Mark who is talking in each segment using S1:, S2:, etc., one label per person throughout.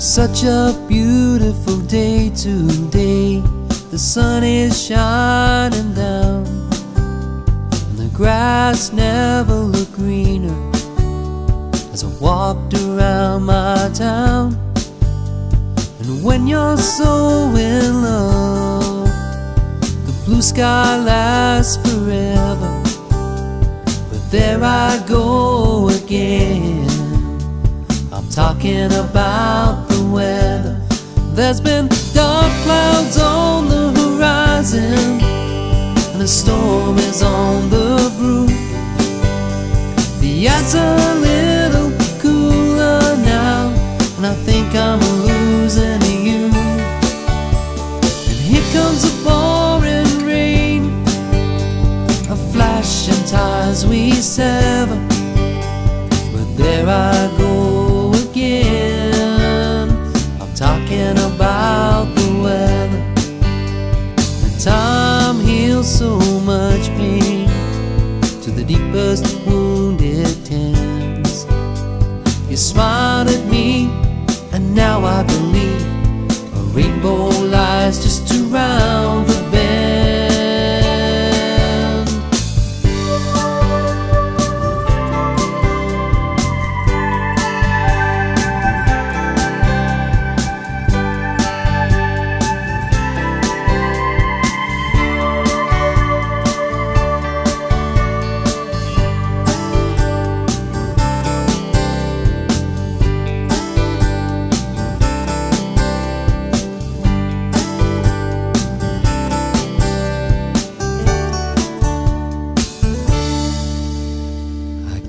S1: Such a beautiful day today. The sun is shining down, and the grass never looked greener as I walked around my town. And when you're so in love, the blue sky lasts forever. But there I go again. I'm talking about. There's been dark clouds on the horizon, and a storm is on the brew. The air's a little cooler now, and I think I'm losing you. And here comes a pouring rain, a flash and ties we sever. But there I go About the weather. And time heals so much pain to the deepest wound it tends. You smiled at me, and now I believe a rainbow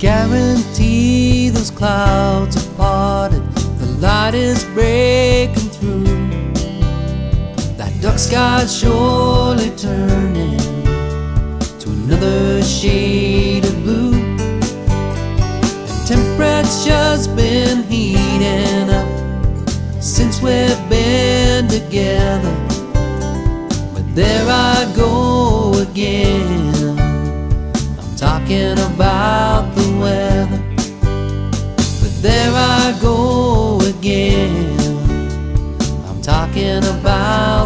S1: guarantee those clouds are parted. The light is breaking through. That dark sky's surely turning to another shade of blue. And temperature's been heating up since we've been together. But there I go again. I'm talking about the there I go again. I'm talking about